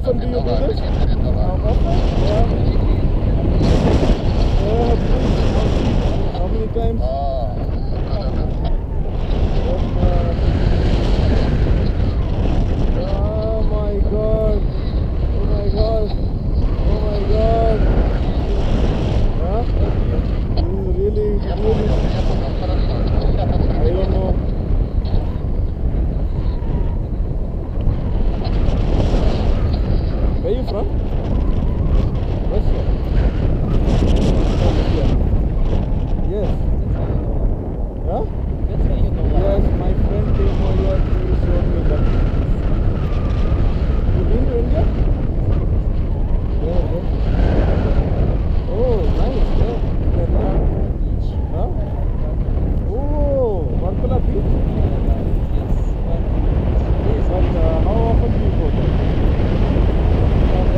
often do you do this? How often? Oh, how many times? Oh my god. Oh my god. Oh my god. Huh? This is really, really. I don't know. Where you from? Russia. Yes. Huh? Yes, my friend came over. He showed me that. You been to India? Yeah, yeah. Oh, nice. Yeah. Huh? Oh, Varkala beach? But uh, how often do you go there?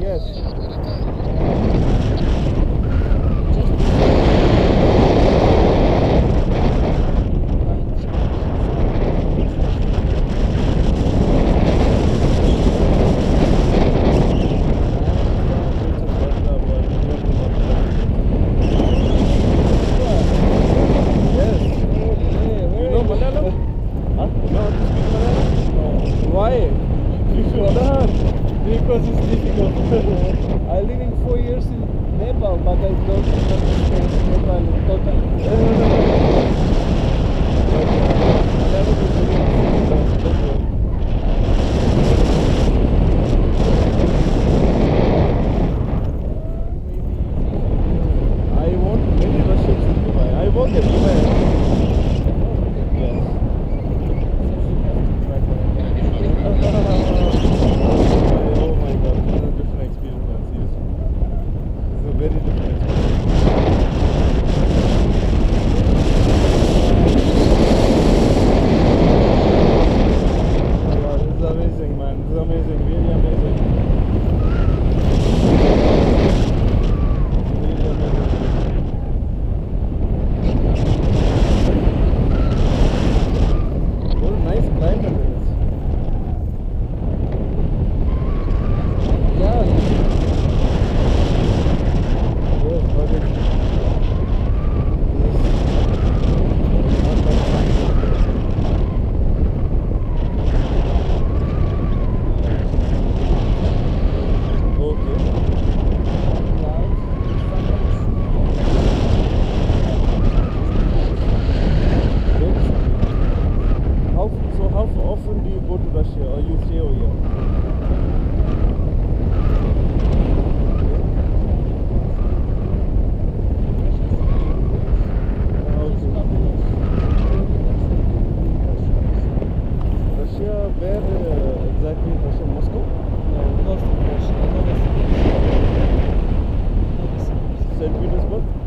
Yes. Yes. You know Malayalam? Huh? You know how to speak Malayalam? Why? You should learn. Because it's difficult. I living four years in Nepal, but I don't understand Nepal totally. I want many Russians in Dubai. I work in Dubai. Yes. oh my god, this is a different experience, man. Seriously. This is a very different experience. Oh my god, this is amazing, man. This is amazing, really amazing. Really amazing. What a nice climate it is. Yeah. Yes, but it's it's not that fine. Okay. Good. How often do you go to Russia, or you stay over here? Russia, where uh, exactly? in Russia, Moscow, St. Petersburg.